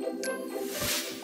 you